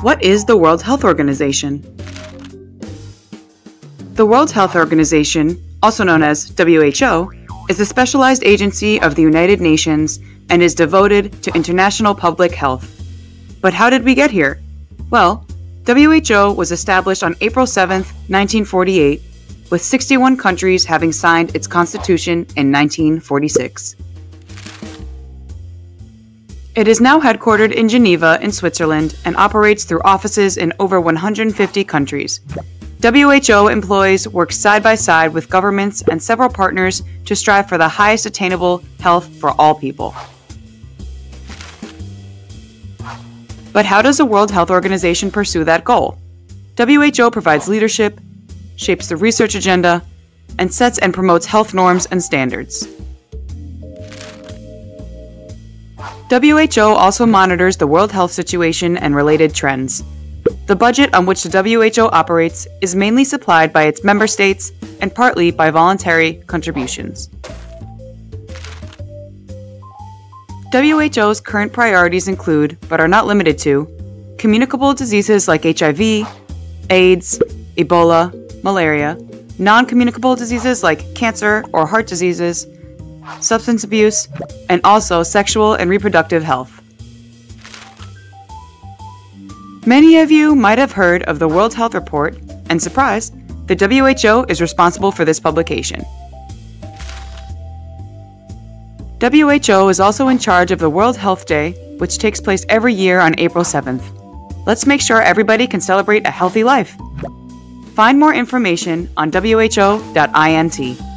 What is the World Health Organization? The World Health Organization, also known as WHO, is a specialized agency of the United Nations and is devoted to international public health. But how did we get here? Well, WHO was established on April 7, 1948, with 61 countries having signed its constitution in 1946. It is now headquartered in Geneva, in Switzerland, and operates through offices in over 150 countries. WHO employees work side by side with governments and several partners to strive for the highest attainable health for all people. But how does the World Health Organization pursue that goal? WHO provides leadership, shapes the research agenda, and sets and promotes health norms and standards. WHO also monitors the world health situation and related trends. The budget on which the WHO operates is mainly supplied by its member states and partly by voluntary contributions. WHO's current priorities include, but are not limited to, communicable diseases like HIV, AIDS, Ebola, malaria, non communicable diseases like cancer or heart diseases, substance abuse, and also sexual and reproductive health. Many of you might have heard of the World Health Report, and surprise, the WHO is responsible for this publication. WHO is also in charge of the World Health Day, which takes place every year on April 7th. Let's make sure everybody can celebrate a healthy life. Find more information on who.int.